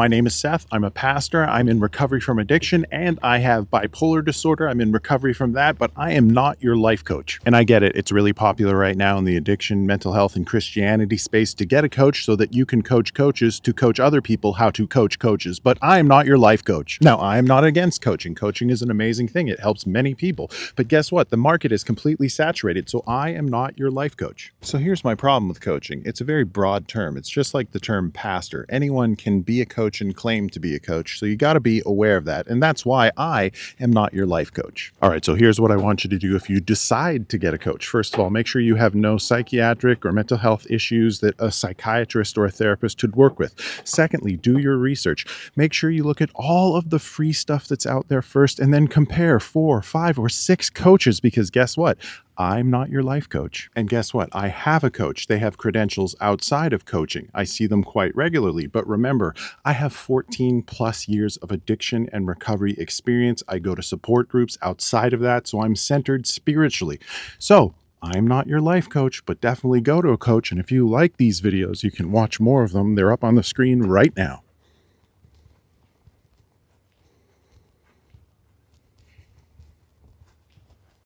My name is Seth. I'm a pastor. I'm in recovery from addiction and I have bipolar disorder. I'm in recovery from that, but I am not your life coach. And I get it. It's really popular right now in the addiction, mental health, and Christianity space to get a coach so that you can coach coaches to coach other people how to coach coaches. But I am not your life coach. Now, I am not against coaching. Coaching is an amazing thing. It helps many people. But guess what? The market is completely saturated. So I am not your life coach. So here's my problem with coaching. It's a very broad term. It's just like the term pastor. Anyone can be a coach and claim to be a coach. So you got to be aware of that. And that's why I am not your life coach. All right. So here's what I want you to do if you decide to get a coach. First of all, make sure you have no psychiatric or mental health issues that a psychiatrist or a therapist could work with. Secondly, do your research. Make sure you look at all of the free stuff that's out there first and then compare four, five, or six coaches because guess what? I'm not your life coach. And guess what? I have a coach. They have credentials outside of coaching. I see them quite regularly. But remember, I have 14 plus years of addiction and recovery experience. I go to support groups outside of that. So I'm centered spiritually. So I'm not your life coach, but definitely go to a coach. And if you like these videos, you can watch more of them. They're up on the screen right now.